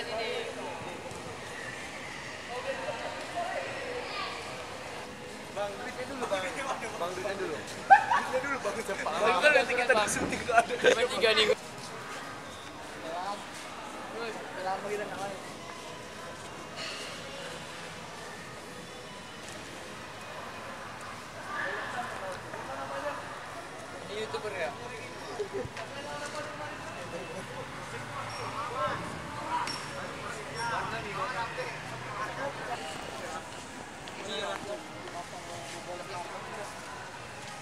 Bang, duitnya dulu bang. Bang, duitnya dulu. Duitnya dulu bang, cepat. Bang, nanti kita disuntik ada. Cuma tiga. Ini youtuber ya?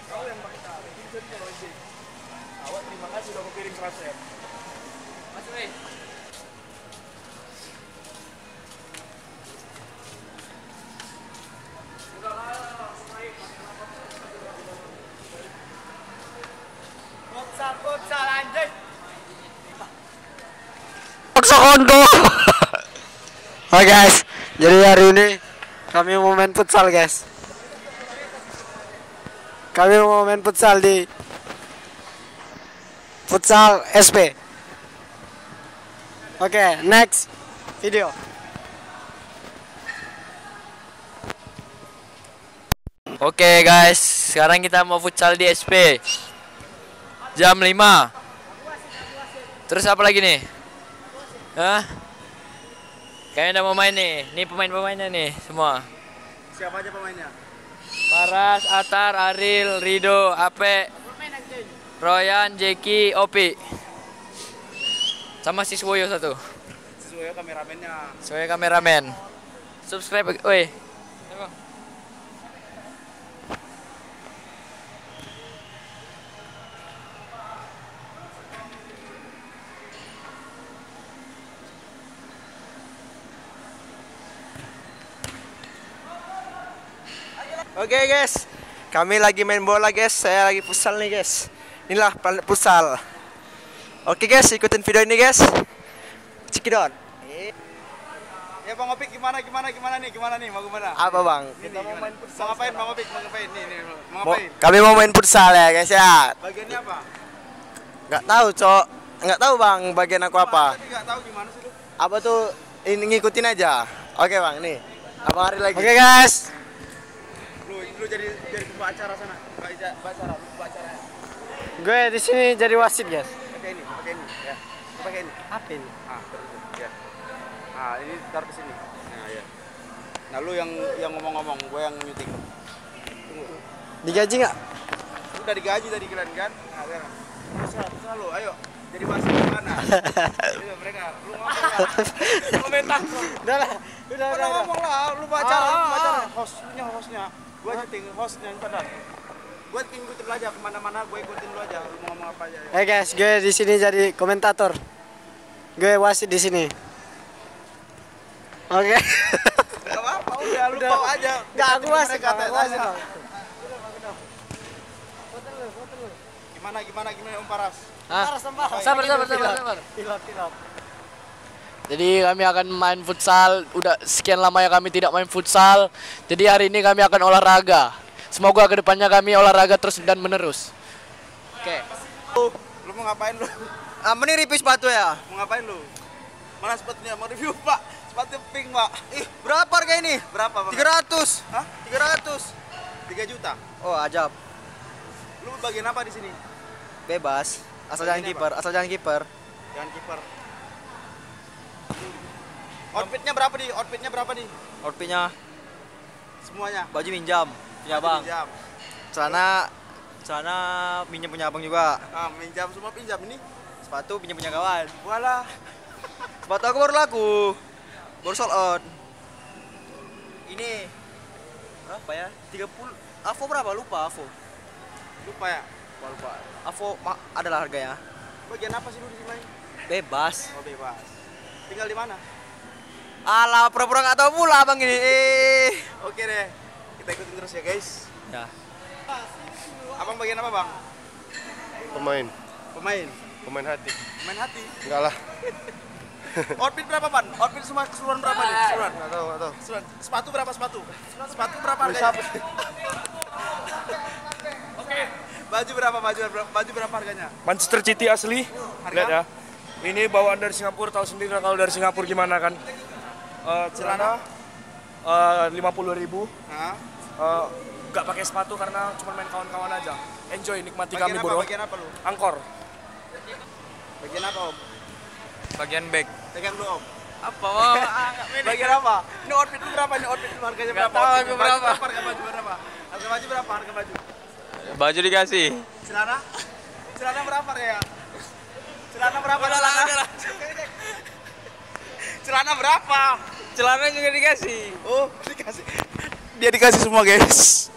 Kau yang pakai tarik, ini jadi kalau ini. Awak terima kasih udah kepiring kerasnya. Mas Wei. Futsal, futsal anjing. Paksa konco. Oke guys, jadi hari ini kami mau main futsal guys. Kami mau main futsal di futsal SP. Oke, next video. Oke guys, sekarang kita mau futsal di SP. Jam 5. Terus apa lagi nih? Hah? Kayaknya udah mau main nih. Nih pemain-pemainnya nih semua. Siapa aja pemainnya? Paras, Atar, Aril, Rido, Ape, Royan, Jeki, Opi. Sama si Swoyo satu. Sesuai kameramennya. Swoyo kameramen. Subscribe, woi. Oke guys, kami lagi main bola guys. Saya lagi futsal nih guys. Inilah planet futsal. Oke guys, ikutin video ini guys. Cikidot. Ya Bang Opik gimana gimana gimana nih? Gimana nih? Mau gimana? Apa bang? Kita mau main futsal. Mau ngapain Bang Opik? Mau ngapain? Nih nih. Mau ngapain? kami mau main futsal ya guys ya. Bagiannya apa? Nggak tahu cok. Nggak tahu bang bagian aku apa. Nggak tahu gimana sih lu? Apa tuh ini ngikutin aja. Oke bang, nih. Abang hari lagi. Oke guys. Jadi jadi pembawa acara sana. Pembawa acara, pembawa acara. Gue di sini jadi wasit guys. Pakai ini, pakai ini ya. Pakai ini. Apa ini? Ah, terus ya. Ah, ini taruh ke sini. Nah, ya. Nah, lu yang yang ngomong-ngomong, gue yang nyuting. Tunggu. Digaji nggak? Udah digaji tadi kalian kan? Nah, ya. Terserah, terserah lu. Ayo. Jadi wasit di mana? Ayo mereka. Lu ngomong lah. Komentar. Udah lah. Udah, udah, ngomong lah, lu bacara, Ah, bacara. ah. Hostnya, hostnya. Gue nyuting hostnya pada. Gue ikutin lu aja ke mana-mana, gue ikutin lu aja. Lu mau ngomong apa aja. ya. Eh guys, gue di sini jadi komentator. Gue wasit di sini. Oke. Gak apa-apa, udah lu Udah. aja. Nggak, aku wasit, tanya. wasit. Gimana gimana gimana Om Paras? Hah? sabar, Sabar, sabar, sabar, sabar. Pilot, pilot. Jadi kami akan main futsal. Udah sekian lama ya kami tidak main futsal. Jadi hari ini kami akan olahraga. Semoga ke depannya kami olahraga terus dan menerus. Oke. Lu, lu mau ngapain lu? Ah, mending review sepatu ya. Mau ngapain lu? Mana sepatunya? Mau review pak? Sepatu pink pak. Ih, berapa harga ini? Berapa bang? 300. Hah? 300. 3 juta. Oh, ajab. Lu bagian apa di sini? Bebas. Asal Bagian jangan kiper, asal jangan kiper. Jangan kiper. Outfitnya berapa nih? Outfitnya berapa nih? Outfitnya Semuanya. baju minjam. Ya, Bang. Pinjam. Celana celana pinjam punya abang juga. Ah, pinjam semua pinjam ini. Sepatu pinjam punya kawan. Walah. Sepatu aku baru laku. Baru sold out. Ini berapa ya? 30 Avo berapa? Lupa Avo. Lupa ya. Lupa, lupa. Avo adalah harganya. Bagian apa sih lu di sini? Bebas. Oh bebas. Tinggal di mana? Alah, pura-pura nggak tahu pula abang ini. Eh. Oke deh. Kita ikutin terus ya guys. Ya. Abang bagian apa bang? Pemain, Pemain. pemain hati. Pemain hati. Enggak lah, Outfit berapa ban? Outfit semua keseluruhan berapa nih? Keseluruhan. enggak tahu, enggak tahu. Keseluruhan. Sepatu berapa sepatu? Sepatu berapa harganya? Oke. Baju berapa? Baju berapa? Baju berapa harganya? Manchester City asli. Harga? Lihat ya. Ini bawaan dari Singapura, tahu sendiri kalau dari Singapura gimana kan. Eh, celana lima puluh ribu. Hah? Eh, Gak pakai sepatu karena cuma main kawan-kawan aja. Enjoy, nikmati Bagian kami apa? bro. Bagian apa lu? Angkor. Bagian apa om? Bagian back. Pegang lu om. Apa? Bagian apa? Ini outfit lu berapa? Ini outfit lu harganya berapa? tahu aku berapa. Baju Harga baju berapa? Harga baju berapa? Harga baju. Baju dikasih. Celana? Celana berapa ya? Celana berapa? Udah lah, celana? udah lah. Celana berapa? Celana juga dikasih. Oh, dikasih. Dia dikasih semua, guys.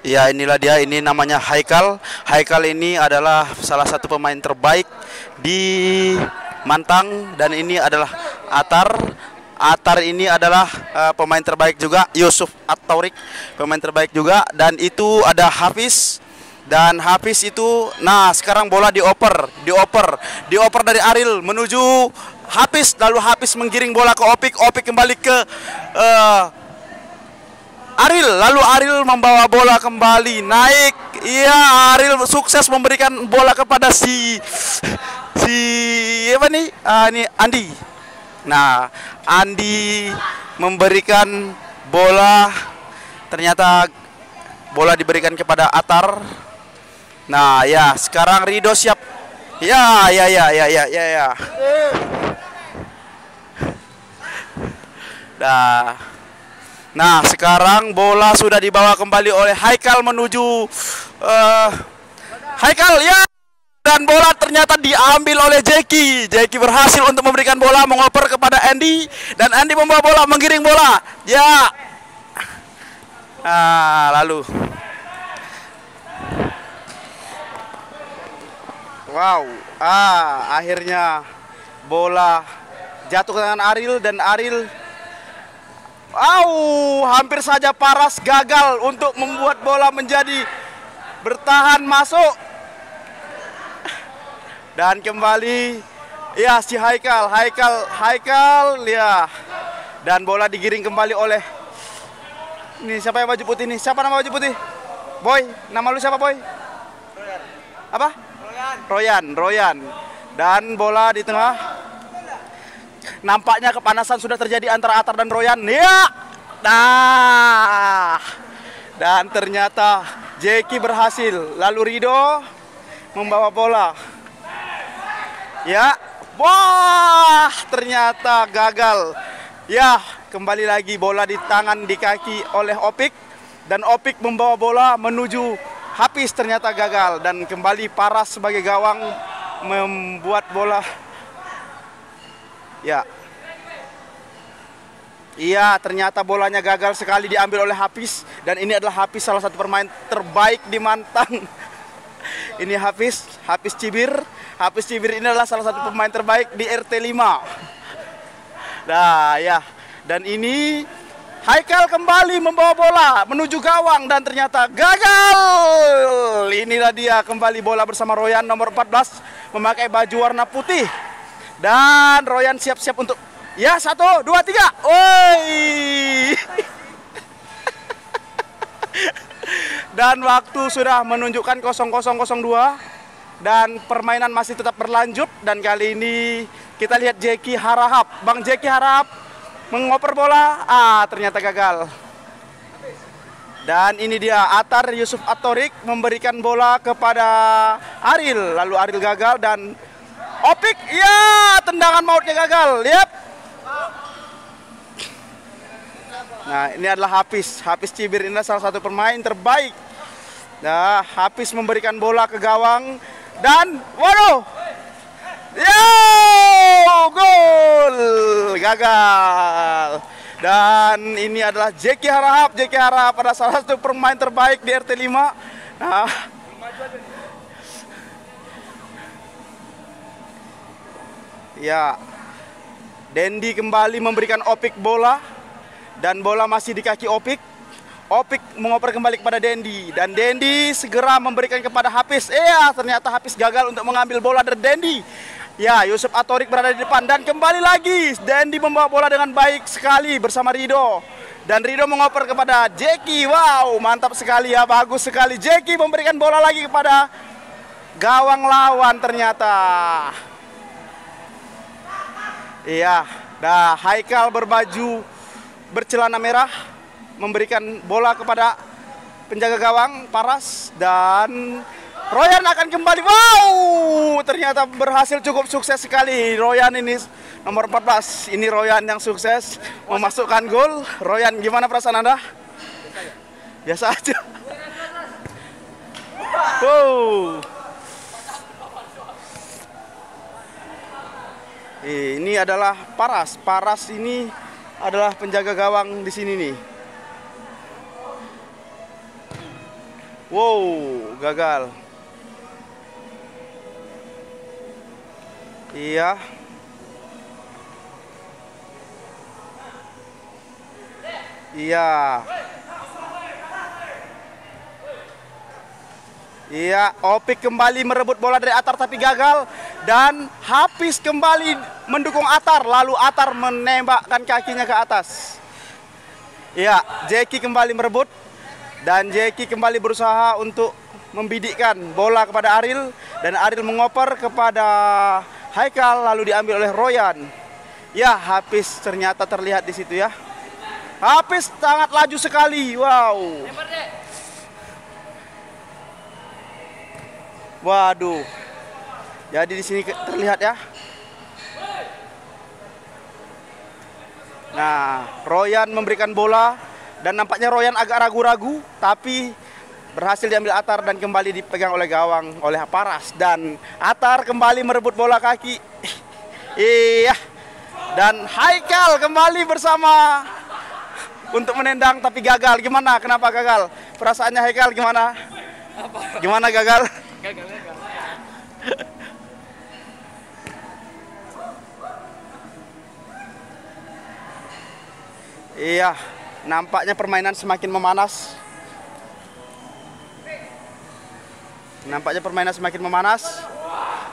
Ya inilah dia. Ini namanya Haikal. Haikal ini adalah salah satu pemain terbaik di Mantang dan ini adalah Atar. Atar ini adalah eh, pemain terbaik juga. Yusuf At-Taurik pemain terbaik juga. Dan itu ada Hafiz. Dan Hafiz itu nah sekarang bola dioper dioper dioper dari Aril menuju Hafiz. Lalu Hafiz menggiring bola ke Opik. Opik kembali ke eh, Aril lalu Aril membawa bola kembali. Naik iya Aril sukses memberikan bola kepada si si apa nih Ah, ini Andi. Nah Andi memberikan bola. Ternyata bola diberikan kepada Atar. Nah ya sekarang Rido siap. Ya ya ya ya ya ya ya. Dah. Nah, sekarang bola sudah dibawa kembali oleh Haikal menuju eh Haikal ya dan bola ternyata diambil oleh Jeki. Jeki berhasil untuk memberikan bola mengoper kepada Andy dan Andy membawa bola menggiring bola. Ya. Nah, lalu Wow, ah akhirnya bola jatuh ke tangan Aril dan Aril Au, hampir saja Paras gagal untuk membuat bola menjadi bertahan masuk. Dan kembali ya si Haikal, Haikal, Haikal ya. Dan bola digiring kembali oleh ini siapa yang baju putih nih? Siapa nama baju putih? Boy, nama lu siapa Boy? Apa? Royan, Royan. Dan bola di tengah Nampaknya kepanasan sudah terjadi antara Atar dan Royan. Ya. Nah. Dan ternyata Jeki berhasil. Lalu Rido membawa bola. Ya. Wah, ternyata gagal. Ya, kembali lagi bola di tangan di kaki oleh Opik dan Opik membawa bola menuju Hafiz ternyata gagal dan kembali Paras sebagai gawang membuat bola Ya. Iya, ternyata bolanya gagal sekali diambil oleh Hafiz dan ini adalah Hafiz salah satu pemain terbaik di Mantang. ini Hafiz, Hafiz Cibir. Hafiz Cibir ini adalah salah satu pemain terbaik di RT 5. Nah, ya. Dan ini Haikal kembali membawa bola menuju gawang dan ternyata gagal. Inilah dia kembali bola bersama Royan nomor 14 memakai baju warna putih. Dan Royan siap-siap untuk Ya satu dua tiga, woi. Dan waktu sudah menunjukkan 0002 dan permainan masih tetap berlanjut dan kali ini kita lihat Jeki Harahap. Bang Jeki Harahap mengoper bola, ah ternyata gagal. Dan ini dia Atar Yusuf Atorik memberikan bola kepada Aril, lalu Aril gagal dan Opik, ya tendangan mautnya gagal. Lihat, Nah, ini adalah Hafiz. Hafiz Cibir ini salah satu pemain terbaik. Nah, Hafiz memberikan bola ke gawang dan waduh. Yo, gol. Gagal. Dan ini adalah Jeki Harahap. Jeki Harahap adalah salah satu pemain terbaik di RT 5. Nah, Ya, Dendi kembali memberikan opik bola dan bola masih di kaki Opik. Opik mengoper kembali kepada Dendi dan Dendi segera memberikan kepada Hafiz. Eh, ternyata Hafiz gagal untuk mengambil bola dari Dendi. Ya, Yusuf Atorik berada di depan dan kembali lagi Dendi membawa bola dengan baik sekali bersama Rido. Dan Rido mengoper kepada Jeki. Wow, mantap sekali ya, bagus sekali. Jeki memberikan bola lagi kepada gawang lawan ternyata. Iya, dah Haikal berbaju bercelana merah memberikan bola kepada penjaga gawang Paras dan Royan akan kembali. Wow, ternyata berhasil cukup sukses sekali. Royan ini nomor 14. Ini Royan yang sukses memasukkan gol. Royan gimana perasaan Anda? Biasa aja. Wow. Ini adalah Paras. Paras ini adalah penjaga gawang di sini nih. Wow, gagal. Iya. Iya. Iya, Opik kembali merebut bola dari Atar tapi gagal dan Hafiz kembali mendukung Atar lalu Atar menembakkan kakinya ke atas. Iya, Jeki kembali merebut dan Jeki kembali berusaha untuk membidikkan bola kepada Aril dan Aril mengoper kepada Haikal lalu diambil oleh Royan. Ya, Hafiz ternyata terlihat di situ ya. Hafiz sangat laju sekali. Wow. Waduh. Jadi di sini terlihat ya. Nah, Royan memberikan bola dan nampaknya Royan agak ragu-ragu tapi berhasil diambil Atar dan kembali dipegang oleh gawang oleh Paras dan Atar kembali merebut bola kaki. iya. Dan Haikal kembali bersama untuk menendang tapi gagal. Gimana? Kenapa gagal? Perasaannya Haikal gimana? Gimana gagal? Iya, nampaknya permainan semakin memanas. Nampaknya permainan semakin memanas.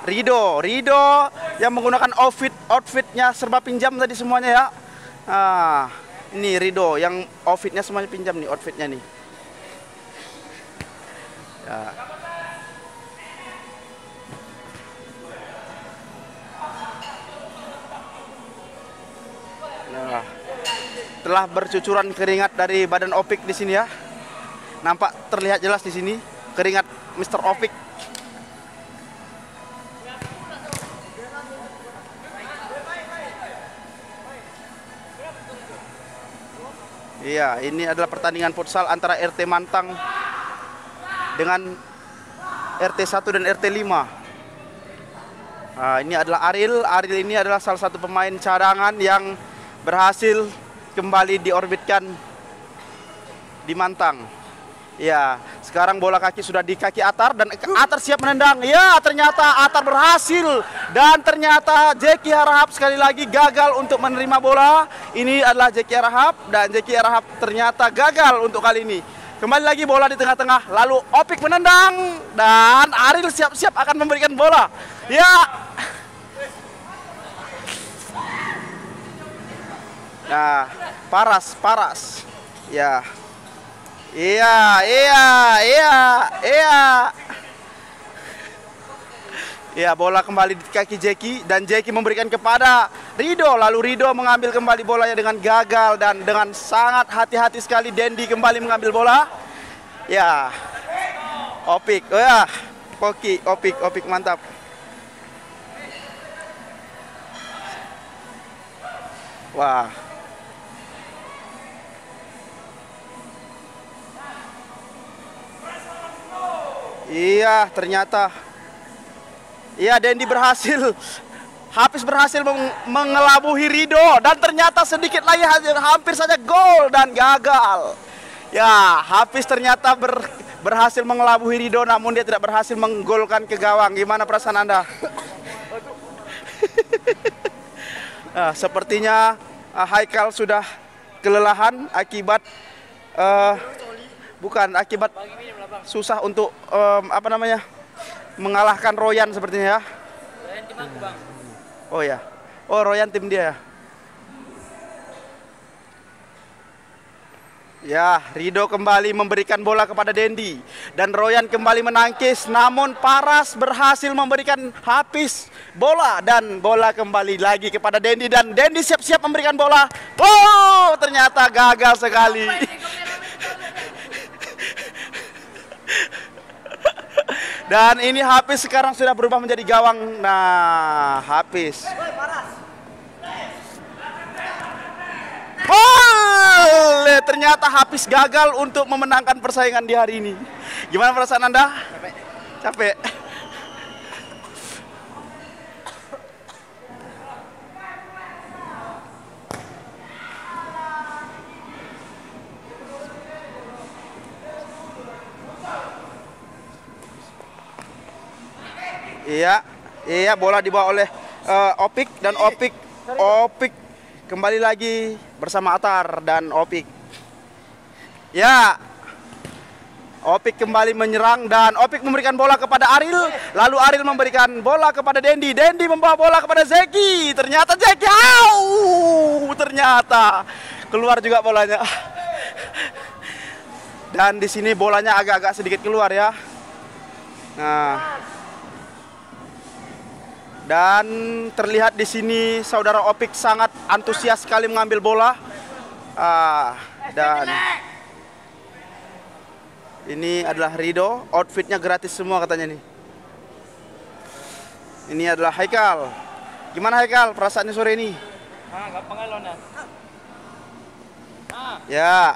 Rido, Rido yang menggunakan outfit outfitnya serba pinjam tadi semuanya ya. Ah, ini Rido yang outfitnya semuanya pinjam nih outfitnya nih. Ya. Telah bercucuran keringat dari badan Opik di sini ya. Nampak terlihat jelas di sini keringat Mr. Opik. Iya, ini adalah pertandingan futsal antara RT Mantang dengan RT 1 dan RT 5. Nah, ini adalah Aril. Aril ini adalah salah satu pemain cadangan yang berhasil kembali diorbitkan di Mantang. Ya, sekarang bola kaki sudah di kaki Atar dan Atar siap menendang. Ya, ternyata Atar berhasil dan ternyata Jeki Harahap sekali lagi gagal untuk menerima bola. Ini adalah Jeki Harahap dan Jeki Harahap ternyata gagal untuk kali ini. Kembali lagi bola di tengah-tengah, lalu Opik menendang dan Aril siap-siap akan memberikan bola. Ya. Nah, paras, paras. Ya. Iya, iya, iya, iya. Ya, bola kembali di kaki Jeki dan Jeki memberikan kepada Rido. Lalu Rido mengambil kembali bolanya dengan gagal dan dengan sangat hati-hati sekali Dendi kembali mengambil bola. Ya. Opik. Oh ya. Koki, Opik, Opik mantap. Wah. Iya, ternyata. Iya, Dendi berhasil. Hafiz berhasil meng- mengelabuhi Rido dan ternyata sedikit lagi ha- hampir saja gol dan gagal. Ya, Hafiz ternyata ber- berhasil mengelabuhi Rido namun dia tidak berhasil menggolkan ke gawang. Gimana perasaan Anda? Nah, sepertinya uh, Haikal sudah kelelahan akibat uh, bukan akibat susah untuk um, apa namanya mengalahkan Royan sepertinya ya. Oh ya. Oh Royan tim dia ya. Ya, Rido kembali memberikan bola kepada Dendi dan Royan kembali menangkis namun Paras berhasil memberikan habis bola dan bola kembali lagi kepada Dendi dan Dendi siap-siap memberikan bola. Oh, ternyata gagal sekali. Dan ini Hafiz sekarang sudah berubah menjadi gawang. Nah, Hafiz. Gol! Ternyata Hafiz gagal untuk memenangkan persaingan di hari ini. Gimana perasaan Anda? Capek. Capek. Iya, iya bola dibawa oleh eh, Opik dan Opik Opik kembali lagi bersama Atar dan Opik. Ya. Opik kembali menyerang dan Opik memberikan bola kepada Aril, lalu Aril memberikan bola kepada Dendi. Dendi membawa bola kepada Zeki. Ternyata Zeki, au! Ternyata keluar juga bolanya. Dan di sini bolanya agak-agak sedikit keluar ya. Nah, dan terlihat di sini saudara Opik sangat antusias sekali mengambil bola. Ah, dan ini adalah Rido, outfitnya gratis semua katanya nih. Ini adalah Haikal. Gimana Haikal perasaannya sore ini? Ya.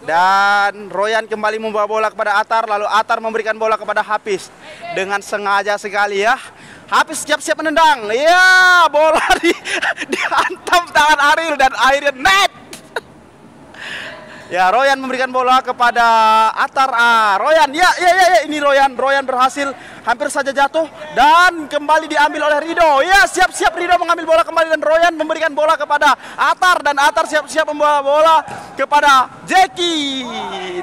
Dan Royan kembali membawa bola kepada Atar, lalu Atar memberikan bola kepada Hafiz dengan sengaja sekali ya. Hafiz siap-siap menendang. Ya, bola di dihantam tangan Aril dan akhirnya net. Ya, Royan memberikan bola kepada Atar. Ah, Royan, ya, ya, ya, ya, ini Royan. Royan berhasil hampir saja jatuh dan kembali diambil oleh Rido. Ya, siap-siap Rido mengambil bola kembali dan Royan memberikan bola kepada Atar dan Atar siap-siap membawa bola kepada Jeki.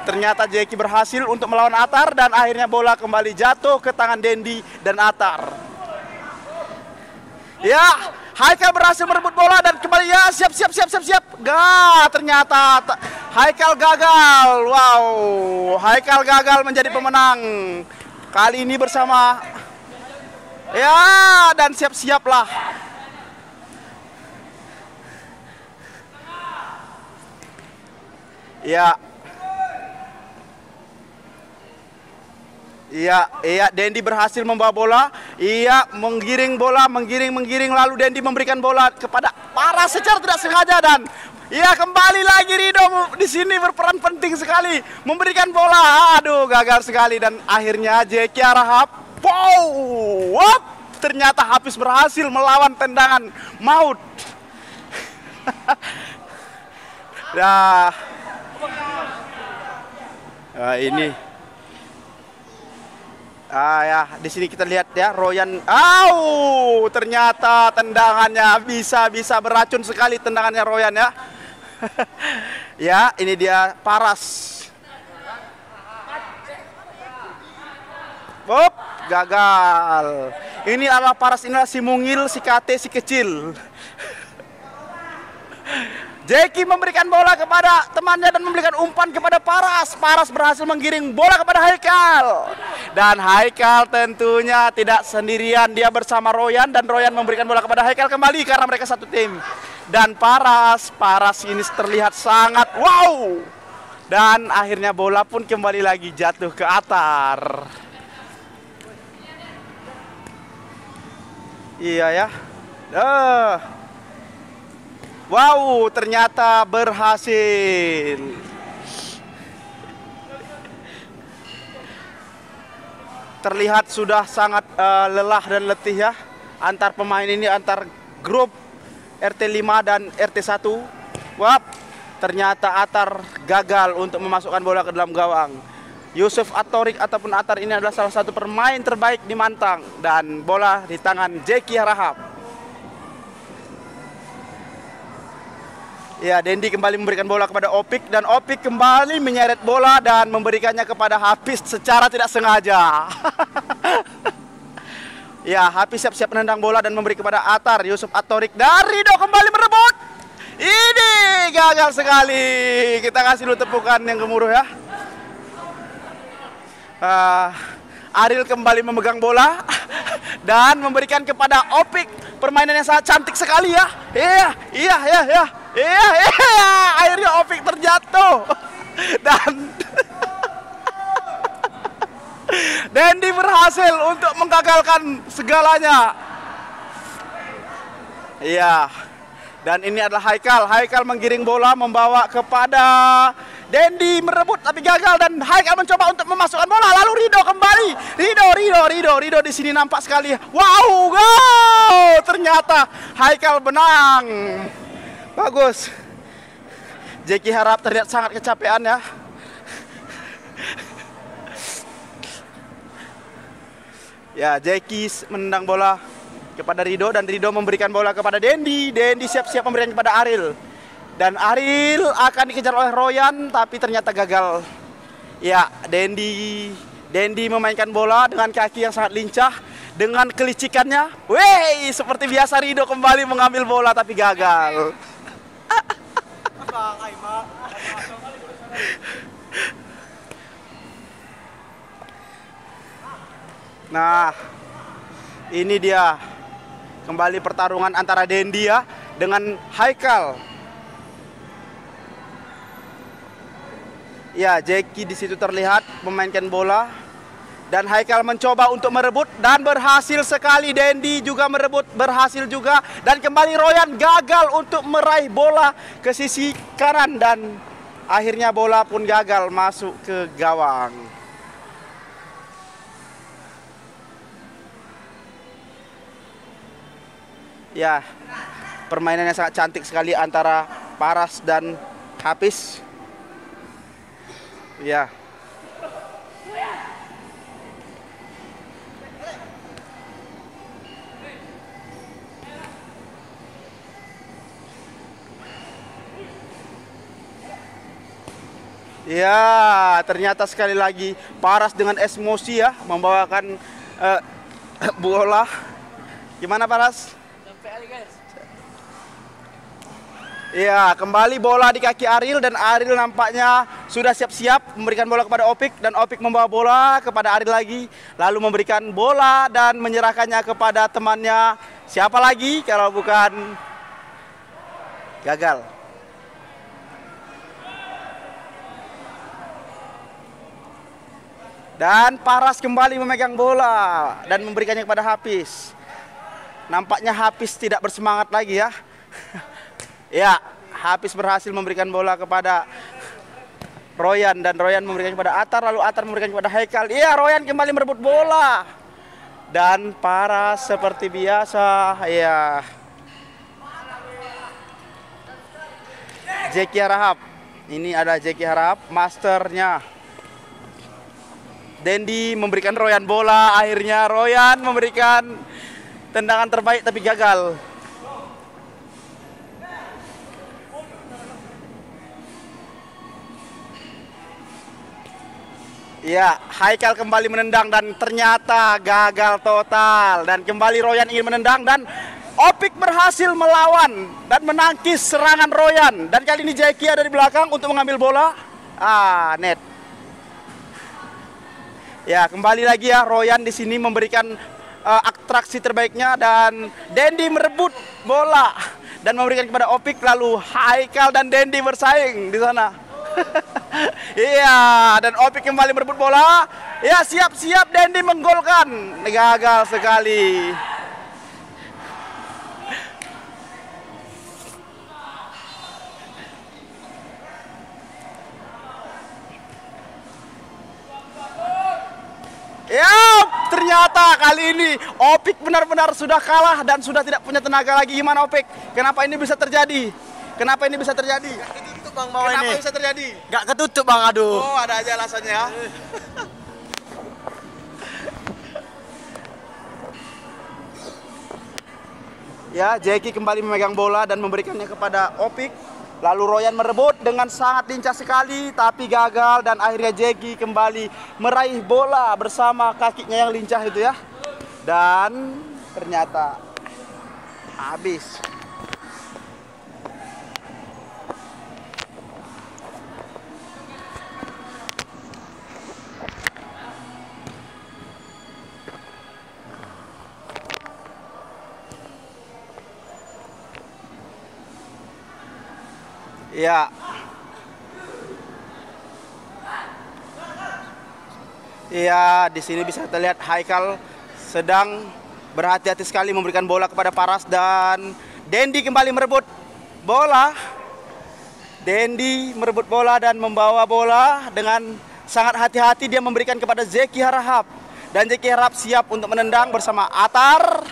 Ternyata Jeki berhasil untuk melawan Atar dan akhirnya bola kembali jatuh ke tangan Dendi dan Atar. Ya, Haikal berhasil merebut bola dan kembali ya siap siap siap siap siap. Gak ternyata Haikal gagal. Wow, Haikal gagal menjadi pemenang. Kali ini bersama Ya, dan siap-siaplah. Ya. Iya, iya Dendi berhasil membawa bola. Iya, menggiring bola, menggiring, menggiring lalu Dendi memberikan bola kepada para secara tidak sengaja dan iya kembali lagi Rido di sini berperan penting sekali memberikan bola. Aduh, gagal sekali dan akhirnya Jeki Arahap. Wow, ternyata Hafiz berhasil melawan tendangan maut. Dah. Nah, ini. Ah ya, di sini kita lihat ya Royan. Au, ternyata tendangannya bisa bisa beracun sekali tendangannya Royan ya. ya, ini dia Paras. Bob, gagal. Ini adalah Paras inilah si mungil, si kate, si kecil. Jeki memberikan bola kepada temannya dan memberikan umpan kepada Paras. Paras berhasil menggiring bola kepada Haikal. Dan Haikal tentunya tidak sendirian. Dia bersama Royan dan Royan memberikan bola kepada Haikal kembali karena mereka satu tim. Dan Paras, Paras ini terlihat sangat wow. Dan akhirnya bola pun kembali lagi jatuh ke Atar. Iya ya. Uh. Wow, ternyata berhasil. Terlihat sudah sangat uh, lelah dan letih ya antar pemain ini antar grup RT5 dan RT1. Wap, ternyata Atar gagal untuk memasukkan bola ke dalam gawang. Yusuf Atorik ataupun Atar ini adalah salah satu pemain terbaik di Mantang dan bola di tangan Jeki Rahab. Ya, Dendi kembali memberikan bola kepada Opik dan Opik kembali menyeret bola dan memberikannya kepada Hafiz secara tidak sengaja. ya, Hafiz siap-siap menendang bola dan memberi kepada Atar, Yusuf Atorik dan Rido kembali merebut. Ini gagal sekali. Kita kasih dulu tepukan yang gemuruh ya. Uh, Aril kembali memegang bola dan memberikan kepada Opik permainan yang sangat cantik sekali ya. Iya, iya, iya, iya. Iya, iya, akhirnya Opik terjatuh. Dan Dendi berhasil untuk menggagalkan segalanya. Iya. Dan ini adalah Haikal. Haikal menggiring bola membawa kepada Dendi merebut tapi gagal dan Haikal mencoba untuk memasukkan bola lalu Rido kembali. Rido, Rido, Rido, Rido di sini nampak sekali. Wow, go! Ternyata Haikal menang. Bagus. Jeki harap terlihat sangat kecapean ya. Ya, Jeki menendang bola kepada Rido dan Rido memberikan bola kepada Dendi. Dendi siap-siap memberikan kepada Aril. Dan Aril akan dikejar oleh Royan tapi ternyata gagal. Ya, Dendi Dendi memainkan bola dengan kaki yang sangat lincah dengan kelicikannya. Wey, seperti biasa Rido kembali mengambil bola tapi gagal. Nah, ini dia kembali pertarungan antara Dendi ya dengan Haikal. Ya, Jeki di situ terlihat memainkan bola dan Haikal mencoba untuk merebut dan berhasil sekali Dendi juga merebut berhasil juga dan kembali Royan gagal untuk meraih bola ke sisi kanan dan akhirnya bola pun gagal masuk ke gawang. Ya, permainannya sangat cantik sekali antara Paras dan Hafiz. Ya. Ya, ternyata sekali lagi Paras dengan emosi ya membawakan uh, bola. Gimana Paras? Ya, kembali bola di kaki Aril dan Aril nampaknya sudah siap-siap memberikan bola kepada Opik dan Opik membawa bola kepada Aril lagi lalu memberikan bola dan menyerahkannya kepada temannya. Siapa lagi kalau bukan gagal? Dan Paras kembali memegang bola dan memberikannya kepada Hafiz. Nampaknya Hafiz tidak bersemangat lagi ya. ya, Hafiz berhasil memberikan bola kepada Royan dan Royan memberikan kepada Atar lalu Atar memberikan kepada Haikal. Iya, Royan kembali merebut bola. Dan Paras seperti biasa, ya. Jeki Harahap. Ini ada Jeki Harahap, masternya. Dendi memberikan Royan bola, akhirnya Royan memberikan tendangan terbaik tapi gagal. Ya, Haikal kembali menendang dan ternyata gagal total dan kembali Royan ingin menendang dan Opik berhasil melawan dan menangkis serangan Royan dan kali ini Jeki ada di belakang untuk mengambil bola. Ah, net. Ya, kembali lagi ya Royan di sini memberikan uh, atraksi terbaiknya dan Dendi merebut bola dan memberikan kepada Opik lalu Haikal dan Dendi bersaing di sana. iya, dan Opik kembali merebut bola. Ya, siap-siap Dendi menggolkan. Gagal sekali. Ya, ternyata kali ini Opik benar-benar sudah kalah dan sudah tidak punya tenaga lagi. Gimana Opik? Kenapa ini bisa terjadi? Kenapa ini bisa terjadi? Ketutup bang bawah Kenapa ini. bisa terjadi? Gak ketutup bang, aduh. Oh, ada aja alasannya ya. ya, Jeki kembali memegang bola dan memberikannya kepada Opik. Lalu Royan merebut dengan sangat lincah sekali tapi gagal dan akhirnya Jeki kembali meraih bola bersama kakinya yang lincah itu ya. Dan ternyata habis. Ya. Iya, di sini bisa terlihat Haikal sedang berhati-hati sekali memberikan bola kepada Paras dan Dendi kembali merebut bola. Dendi merebut bola dan membawa bola dengan sangat hati-hati dia memberikan kepada Zeki Harahap dan Zeki Harahap siap untuk menendang bersama Atar.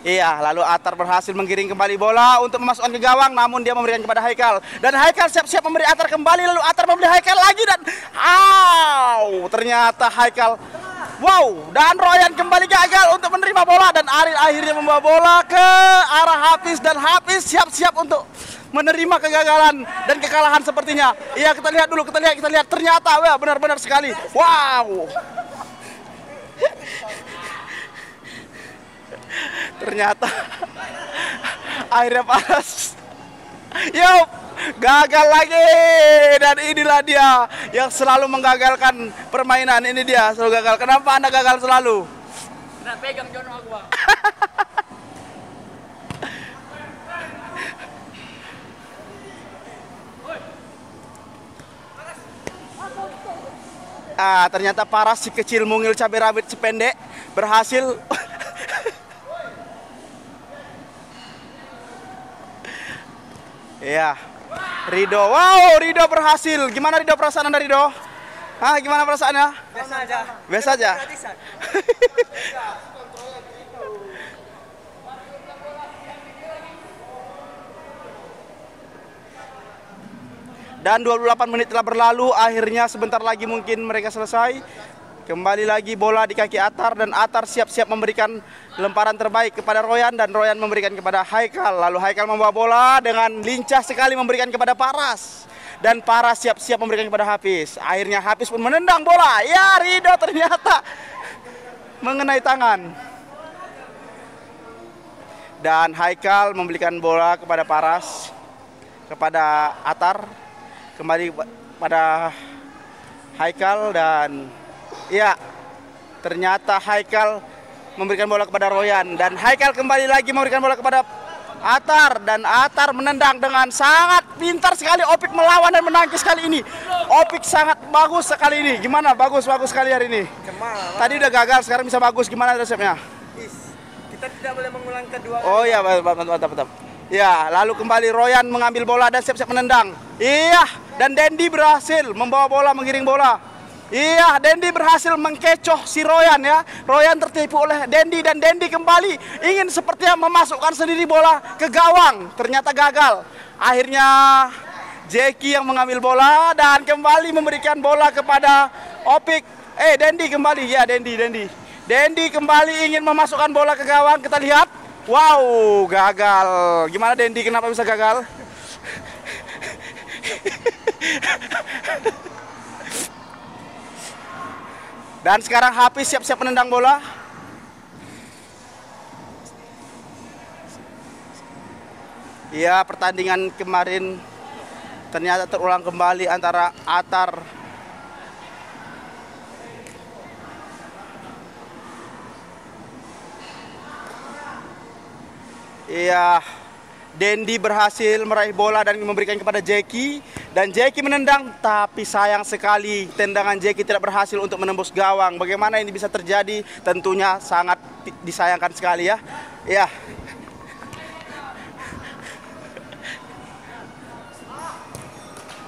Iya, lalu Atar berhasil menggiring kembali bola untuk memasukkan ke gawang, namun dia memberikan kepada Haikal. Dan Haikal siap-siap memberi Atar kembali, lalu Atar memberi Haikal lagi dan, aw, ternyata Haikal, wow, dan Royan kembali gagal untuk menerima bola dan Aril akhirnya membawa bola ke arah Hafiz dan Hafiz siap-siap untuk menerima kegagalan dan kekalahan sepertinya. Iya, kita lihat dulu, kita lihat, kita lihat. Ternyata, benar-benar sekali. Wow. Ternyata akhirnya panas. Yup, gagal lagi. Dan inilah dia yang selalu menggagalkan permainan ini dia. Selalu gagal. Kenapa anda gagal selalu? Nah, pegang jono aku, Bang. ah ternyata paras si kecil mungil cabai rawit sependek berhasil Iya. Rido. Wow, Rido berhasil. Gimana Rido perasaan Anda Rido? Hah, gimana perasaannya? Biasa aja. Biasa aja. Dan 28 menit telah berlalu, akhirnya sebentar lagi mungkin mereka selesai. Kembali lagi bola di kaki Atar dan Atar siap-siap memberikan lemparan terbaik kepada Royan dan Royan memberikan kepada Haikal. Lalu Haikal membawa bola dengan lincah sekali memberikan kepada Paras. Dan Paras siap-siap memberikan kepada Hafiz. Akhirnya Hafiz pun menendang bola. Ya Rido ternyata mengenai tangan. Dan Haikal memberikan bola kepada Paras, kepada Atar, kembali pada Haikal dan ya ternyata Haikal memberikan bola kepada Royan dan Haikal kembali lagi memberikan bola kepada Atar dan Atar menendang dengan sangat pintar sekali Opik melawan dan menangkis kali ini. Opik sangat bagus sekali ini. Gimana? Bagus bagus sekali hari ini. Ke mana? Tadi udah gagal, sekarang bisa bagus. Gimana resepnya? Kita tidak boleh mengulang kedua. Oh iya, mantap, mantap. Ya, lalu kembali Royan mengambil bola dan siap-siap menendang. Iya, dan Dendi berhasil membawa bola, menggiring bola. Iya, Dendi berhasil mengkecoh si Royan ya. Royan tertipu oleh Dendi dan Dendi kembali ingin sepertinya memasukkan sendiri bola ke gawang. Ternyata gagal. Akhirnya Jeki yang mengambil bola dan kembali memberikan bola kepada Opik. Eh, Dendi kembali. Ya, Dendi, Dendi. Dendi kembali ingin memasukkan bola ke gawang. Kita lihat. Wow, gagal. Gimana Dendi? Kenapa bisa gagal? Dan sekarang Hafiz siap-siap menendang bola. Ya, pertandingan kemarin ternyata terulang kembali antara Atar Iya, Dendi berhasil meraih bola dan memberikan kepada Jeki dan Jeki menendang tapi sayang sekali tendangan Jeki tidak berhasil untuk menembus gawang. Bagaimana ini bisa terjadi? Tentunya sangat disayangkan sekali ya. Ya.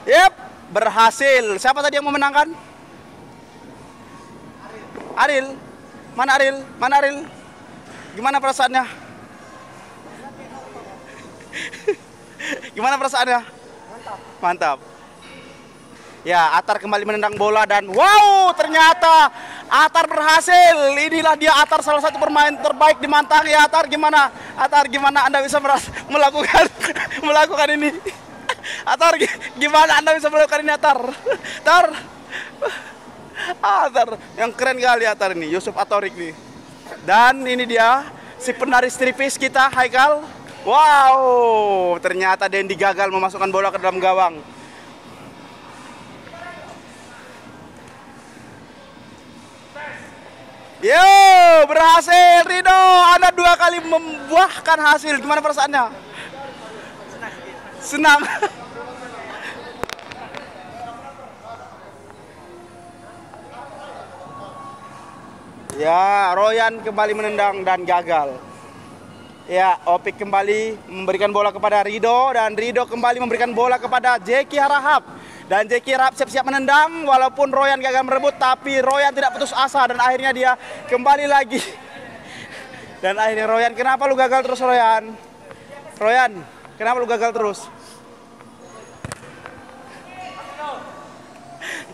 Yep, berhasil. Siapa tadi yang memenangkan? Aril. Mana Aril? Mana Aril? Gimana perasaannya? Gimana perasaannya? Mantap. Mantap. Ya, Atar kembali menendang bola dan wow, ternyata Atar berhasil. Inilah dia Atar salah satu pemain terbaik di Mantang ya Atar gimana? Atar gimana Anda bisa meras- melakukan melakukan ini? Atar gi- gimana Anda bisa melakukan ini Atar? Atar. Atar yang keren kali Atar ini, Yusuf Atorik nih. Dan ini dia si penari stripis kita Haikal. Wow, ternyata Dendi gagal memasukkan bola ke dalam gawang. Yo, berhasil Rido. Anda dua kali membuahkan hasil. Gimana perasaannya? Senang. ya, Royan kembali menendang dan gagal. Ya, Opik kembali memberikan bola kepada Rido dan Rido kembali memberikan bola kepada Jeki Harahap. Dan Jeki Harahap siap-siap menendang walaupun Royan gagal merebut tapi Royan tidak putus asa dan akhirnya dia kembali lagi. Dan akhirnya Royan, kenapa lu gagal terus Royan? Royan, kenapa lu gagal terus?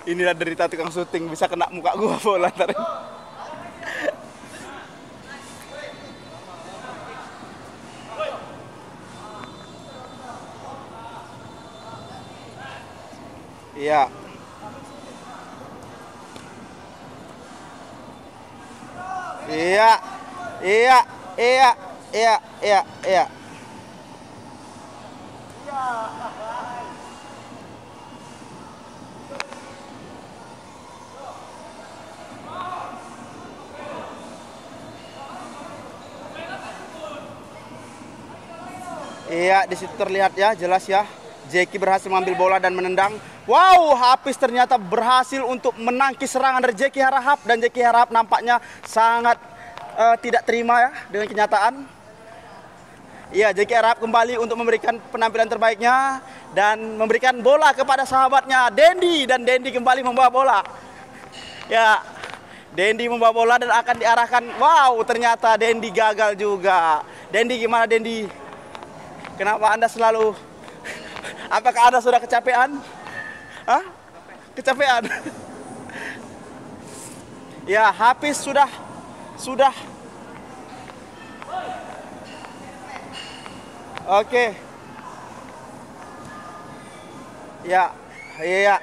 Inilah derita tukang syuting bisa kena muka gua bola ntar. Iya. Iya. Iya, iya, iya, iya, iya. Iya, di situ terlihat ya, jelas ya. Jeki berhasil mengambil bola dan menendang. Wow, Hafiz ternyata berhasil untuk menangkis serangan dari Jeki Harahap dan Jeki Harahap nampaknya sangat eh, tidak terima ya dengan kenyataan. Iya, Jeki Harahap kembali untuk memberikan penampilan terbaiknya dan memberikan bola kepada sahabatnya Dendi dan Dendi kembali membawa bola. Ya, Dendi membawa bola dan akan diarahkan. Wow, ternyata Dendi gagal juga. Dendi gimana Dendi? Kenapa Anda selalu Apakah Anda sudah kecapean? Hah? Kecapean? ya, Hafiz sudah sudah Oke. Ya, iya.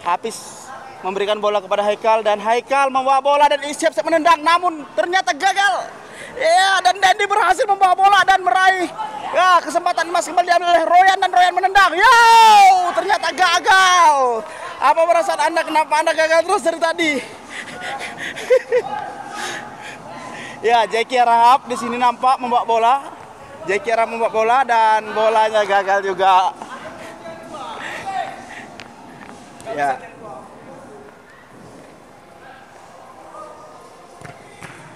Hafiz memberikan bola kepada Haikal dan Haikal membawa bola dan siap-siap menendang namun ternyata gagal. Ya, dan Dendi berhasil membawa bola dan meraih ya kesempatan emas kembali diambil oleh Royan dan Royan menendang. Yo, ternyata gagal. Apa perasaan Anda kenapa Anda gagal terus dari tadi? ya, Jeki Rahab di sini nampak membawa bola. Jeki Rahab membawa bola dan bolanya gagal juga. Ya.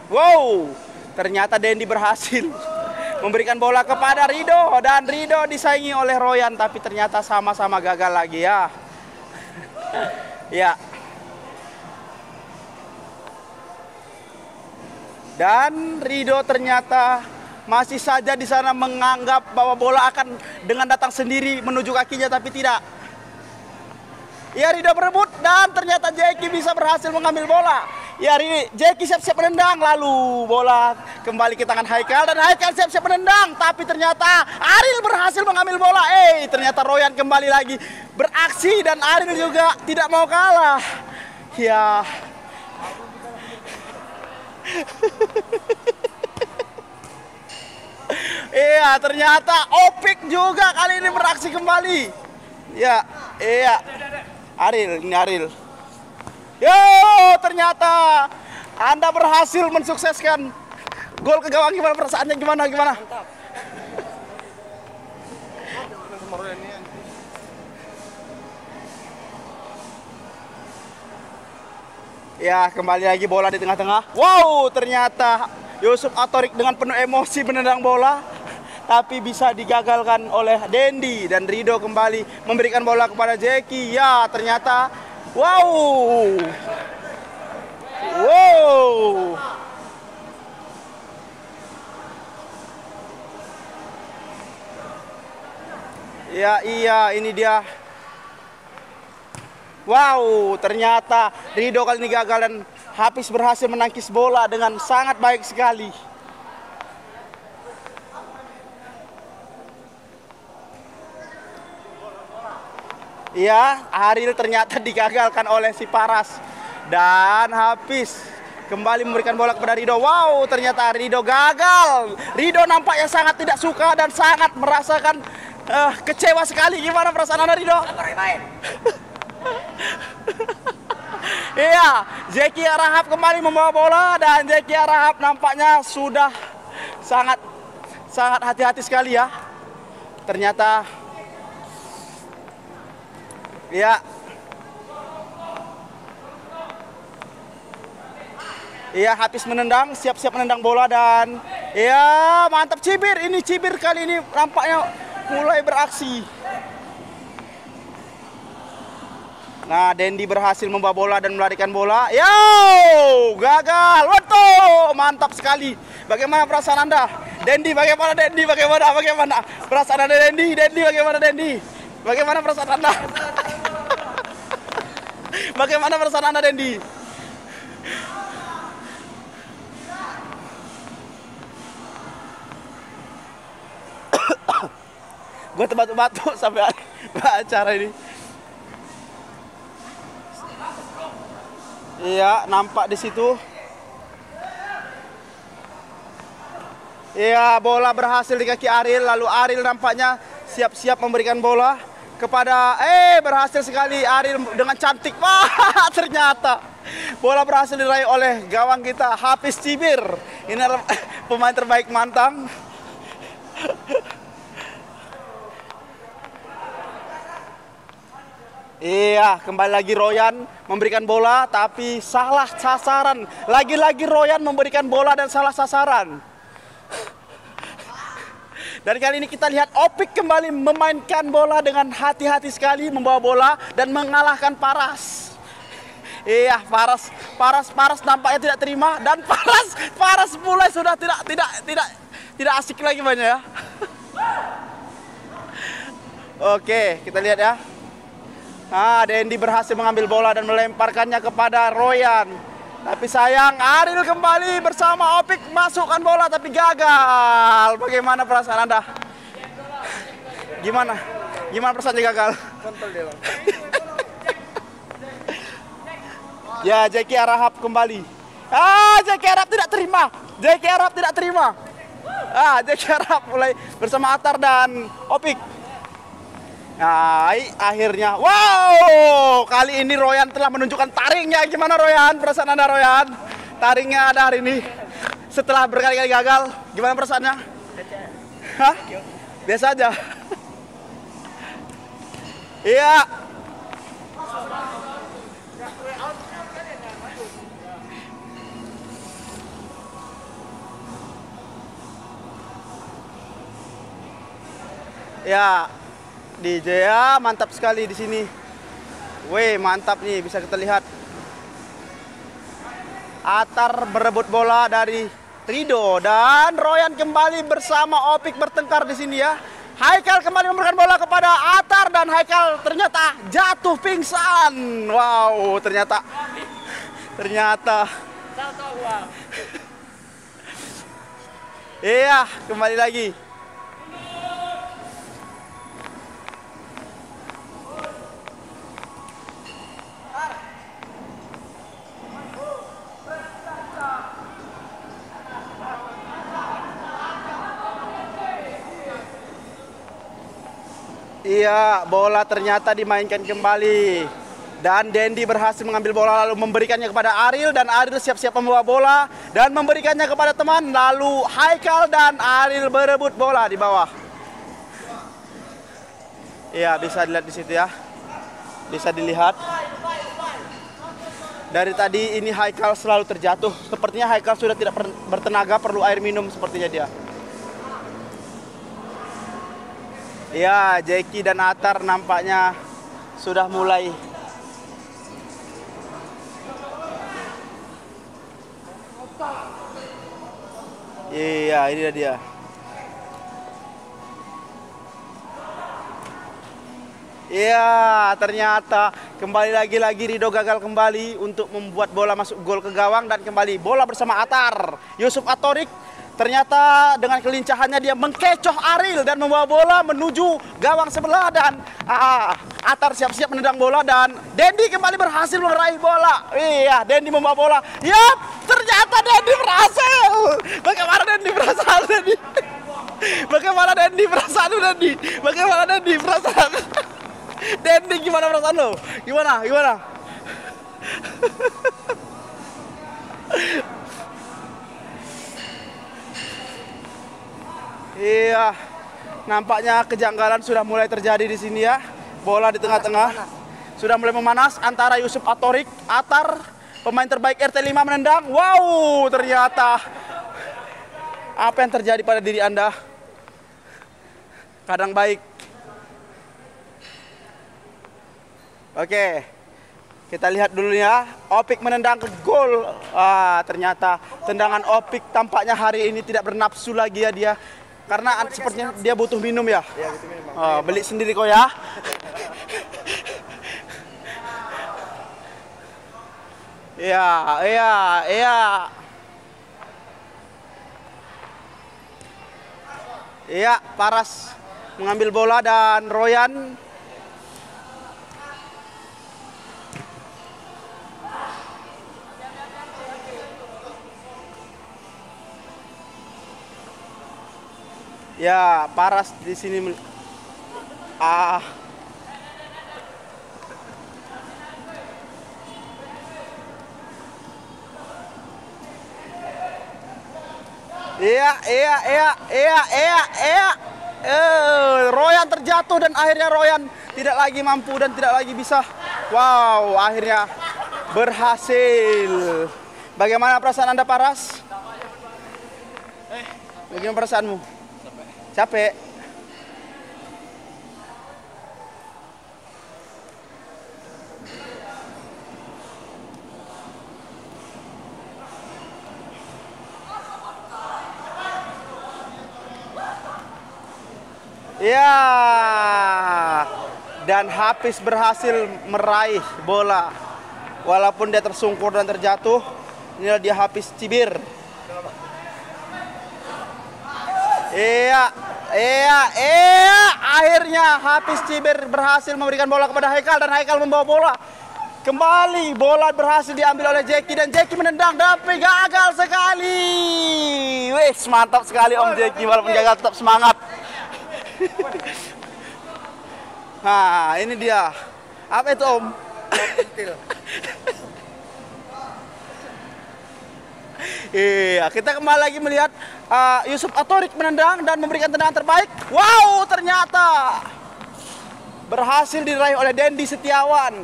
Wow, ternyata Dendi berhasil memberikan bola kepada Rido dan Rido disaingi oleh Royan tapi ternyata sama-sama gagal lagi ya. ya. Dan Rido ternyata masih saja di sana menganggap bahwa bola akan dengan datang sendiri menuju kakinya tapi tidak. Ya Rido berebut dan ternyata Jeki bisa berhasil mengambil bola. Ya Ri- Jeki siap-siap menendang lalu bola kembali ke tangan Haikal dan Haikal siap-siap menendang tapi ternyata Aril berhasil mengambil bola. Eh ternyata Royan kembali lagi beraksi dan Aril juga tidak mau kalah. Ya Iya, ternyata Opik juga kali ini beraksi kembali. Ya, iya. Aril, ini Aril. Yo, ternyata Anda berhasil mensukseskan gol ke gawang gimana perasaannya gimana gimana? Ya, kembali lagi bola di tengah-tengah. Wow, ternyata Yusuf Atorik dengan penuh emosi menendang bola tapi bisa digagalkan oleh Dendi dan Rido kembali memberikan bola kepada Jeki. Ya, ternyata wow. Wow. Ya, iya, ini dia Wow, ternyata Rido kali ini gagal dan Hafiz berhasil menangkis bola dengan sangat baik sekali. Iya, Aril ternyata digagalkan oleh si Paras dan Hafiz kembali memberikan bola kepada Rido. Wow, ternyata Rido gagal. Rido nampaknya sangat tidak suka dan sangat merasakan eh, kecewa sekali. Gimana perasaan Anda Rido? Iya, Zeki Arahap kembali membawa bola dan Zeki Arahap nampaknya sudah sangat sangat hati-hati sekali ya. Ternyata Iya. Iya, habis menendang, siap-siap menendang bola dan iya, mantap Cibir. Ini Cibir kali ini nampaknya mulai beraksi. Nah, Dendi berhasil membawa bola dan melarikan bola. Yo, gagal. Waduh, mantap sekali. Bagaimana perasaan Anda? Dendi, bagaimana Dendi? Bagaimana? Bagaimana? Perasaan Anda Dendi? Dendi, bagaimana Dendi? Bagaimana perasaan Anda? Bagaimana perasaan Anda Dendi? Gue terbatuk-batuk sampai acara ini. Iya, nampak di situ. Iya, bola berhasil di kaki Aril. Lalu Aril nampaknya siap-siap memberikan bola kepada eh berhasil sekali Aril dengan cantik. Wah, ternyata bola berhasil diraih oleh gawang kita Hafiz Cibir. Ini pemain terbaik Mantang. Iya, kembali lagi Royan memberikan bola tapi salah sasaran. Lagi-lagi Royan memberikan bola dan salah sasaran. Dan kali ini kita lihat Opik kembali memainkan bola dengan hati-hati sekali membawa bola dan mengalahkan Paras. Iya, Paras, Paras, Paras nampaknya tidak terima dan Paras, Paras mulai sudah tidak tidak tidak tidak asik lagi banyak ya. Oke, kita lihat ya. Nah, Dendi berhasil mengambil bola dan melemparkannya kepada Royan. Tapi sayang, Aril kembali bersama Opik masukkan bola tapi gagal. Bagaimana perasaan Anda? Gimana? Gimana perasaannya gagal? ya, Jeki Arahap kembali. Ah, Jeki Arab tidak terima. Jeki Arab tidak terima. Ah, Jeki Arab mulai bersama Atar dan Opik. Nah, akhirnya, wow, kali ini Royan telah menunjukkan taringnya. Gimana Royan? Perasaan Anda Royan? Taringnya ada hari ini. Setelah berkali-kali gagal, gimana perasaannya? Hah? Biasa aja. Iya. Ya, DJ ya mantap sekali di sini. Weh mantap nih bisa kita lihat. Atar berebut bola dari Rido dan Royan kembali bersama Opik bertengkar di sini ya. Haikal kembali memberikan bola kepada Atar dan Haikal ternyata jatuh pingsan. Wow, ternyata ternyata Iya, kembali lagi. Iya, bola ternyata dimainkan kembali. Dan Dendi berhasil mengambil bola lalu memberikannya kepada Ariel dan Ariel siap-siap membawa bola dan memberikannya kepada teman lalu Haikal dan Ariel berebut bola di bawah. Iya, bisa dilihat di situ ya. Bisa dilihat. Dari tadi ini Haikal selalu terjatuh. Sepertinya Haikal sudah tidak bertenaga, perlu air minum sepertinya dia. Ya, Jeki dan Atar nampaknya sudah mulai Iya, ini dia dia. Iya, ternyata kembali lagi-lagi Rido gagal kembali untuk membuat bola masuk gol ke gawang dan kembali bola bersama Atar. Yusuf Atorik ternyata dengan kelincahannya dia mengkecoh Aril dan membawa bola menuju gawang sebelah dan ah, Atar siap-siap menendang bola dan Dendi kembali berhasil meraih bola. Iya, Dendi membawa bola. Yap, ternyata Dendi berhasil. Bagaimana Dendi berhasil Dendi? Bagaimana Dendi lu Dendi? Bagaimana Dendi perasaan? Dendi gimana perasaan lo? Gimana? Gimana? Iya, nampaknya kejanggalan sudah mulai terjadi di sini ya. Bola di tengah-tengah sudah mulai memanas antara Yusuf Atorik, Atar, pemain terbaik RT5 menendang. Wow, ternyata apa yang terjadi pada diri Anda? Kadang baik. Oke, kita lihat dulu ya. Opik menendang ke gol. Ah, ternyata tendangan Opik tampaknya hari ini tidak bernafsu lagi ya dia. Karena sepertinya dia butuh minum ya. Iya, butuh minum. Oh, beli sendiri kok ya. Iya, iya, iya. Iya, Paras mengambil bola dan Royan Ya, Paras di sini ah Iya, iya, iya, iya, iya, iya. Eh, Royan terjatuh dan akhirnya Royan tidak lagi mampu dan tidak lagi bisa. Wow, akhirnya berhasil. Bagaimana perasaan Anda, Paras? Bagaimana perasaanmu? Capek. Ya. Dan Hafiz berhasil meraih bola. Walaupun dia tersungkur dan terjatuh, inilah dia Hafiz Cibir. Iya, iya, iya. Akhirnya Hafiz Cibir berhasil memberikan bola kepada Haikal dan Haikal membawa bola. Kembali bola berhasil diambil oleh Jeki dan Jeki menendang tapi gagal sekali. Wih, mantap sekali Om Jeki walaupun gagal tetap semangat. Nah, ini dia. Apa itu Om? Iya, kita kembali lagi melihat uh, Yusuf Atorik menendang dan memberikan tendangan terbaik. Wow, ternyata berhasil diraih oleh Dendi Setiawan.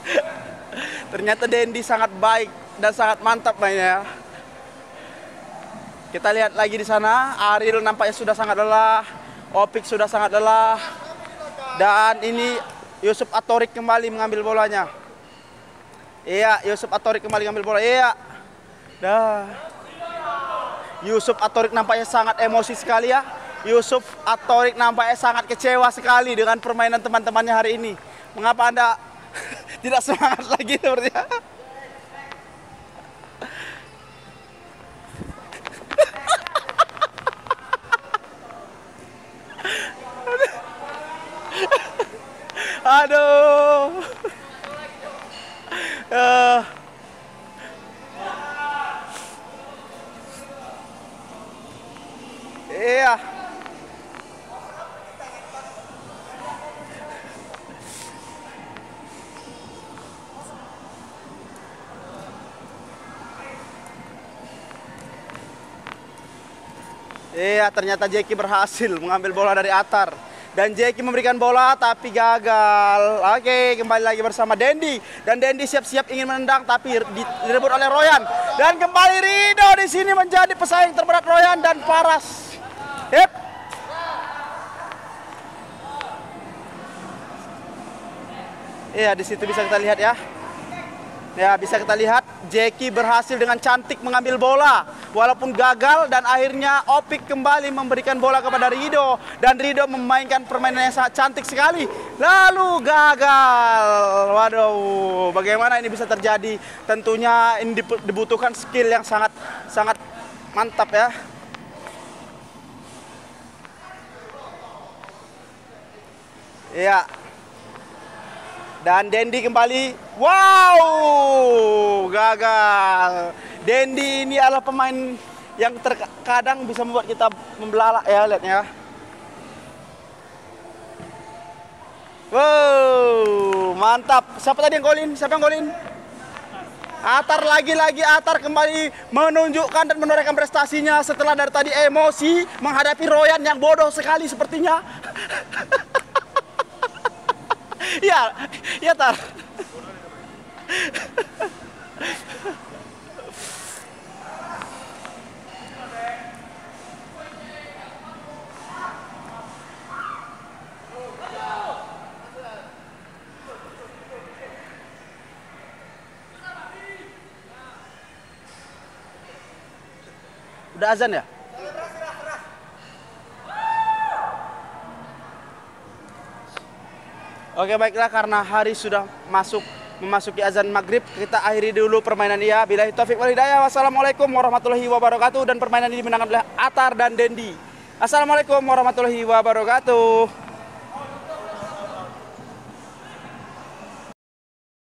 ternyata Dendi sangat baik dan sangat mantap mainnya. Kita lihat lagi di sana, Ariel nampaknya sudah sangat lelah, Opik sudah sangat lelah. Dan ini Yusuf Atorik kembali mengambil bolanya. Iya, Yusuf Atorik kembali mengambil bola. Iya. Dah. Yusuf Atorik nampaknya sangat emosi sekali ya. Yusuf Atorik nampaknya sangat kecewa sekali dengan permainan teman-temannya hari ini. Mengapa Anda tidak semangat lagi sepertinya? Aduh. Ternyata Jeki berhasil mengambil bola dari Atar. Dan Jeki memberikan bola tapi gagal. Oke, kembali lagi bersama Dendi. Dan Dendi siap-siap ingin menendang tapi di- direbut oleh Royan. Dan kembali Rido di sini menjadi pesaing terberat Royan dan Paras. Hip. Iya, di situ bisa kita lihat ya. Ya, bisa kita lihat Jeki berhasil dengan cantik mengambil bola walaupun gagal dan akhirnya Opik kembali memberikan bola kepada Rido dan Rido memainkan permainan yang sangat cantik sekali. Lalu gagal. Waduh, bagaimana ini bisa terjadi? Tentunya ini dibutuhkan skill yang sangat sangat mantap ya. Iya. Dan Dendi kembali. Wow, gagal. Dendi ini adalah pemain yang terkadang bisa membuat kita membelalak ya lihatnya. Wow, mantap. Siapa tadi yang golin? Siapa yang golin? Atar lagi-lagi Atar kembali menunjukkan dan menorehkan prestasinya setelah dari tadi emosi menghadapi Royan yang bodoh sekali sepertinya. Iya, iya tar. Udah azan ya? Oke baiklah karena hari sudah masuk memasuki azan maghrib kita akhiri dulu permainan ia. Bila taufik wal hidayah. Wassalamualaikum warahmatullahi wabarakatuh. Dan permainan ini dimenangkan oleh Atar dan Dendi. Assalamualaikum warahmatullahi wabarakatuh